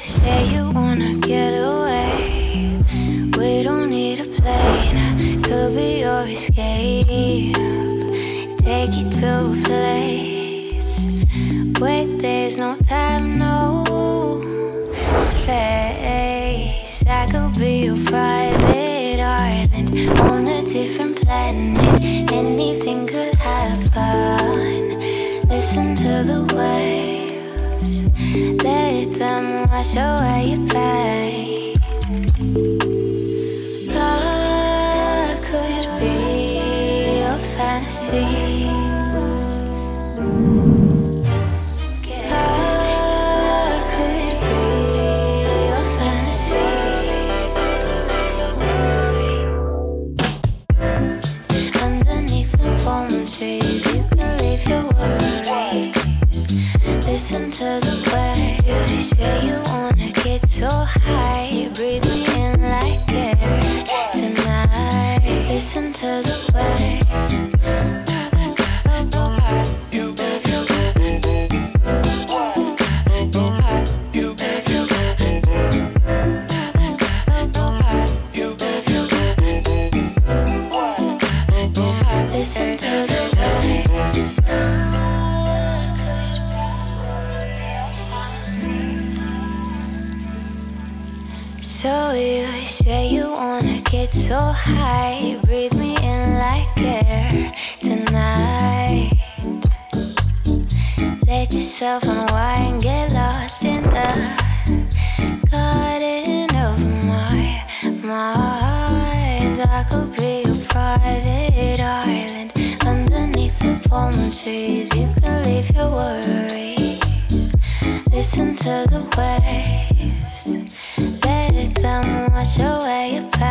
say you wanna get away. We don't need a plane, I could be your escape. Take you to a place where there's no time, no space. I could be your private island on a different planet. Anything could happen. Listen to the waves let them wash away your pain. Love could be your fantasy. Love Listen to the waves. They say you wanna get so high. Breathe me in like air tonight. Listen to the So you say you wanna get so high, breathe me in like air tonight. Let yourself unwind, get lost in the garden of my mind. I could be your private island underneath the palm trees. You can leave your worries. Listen to the waves, wash away pain.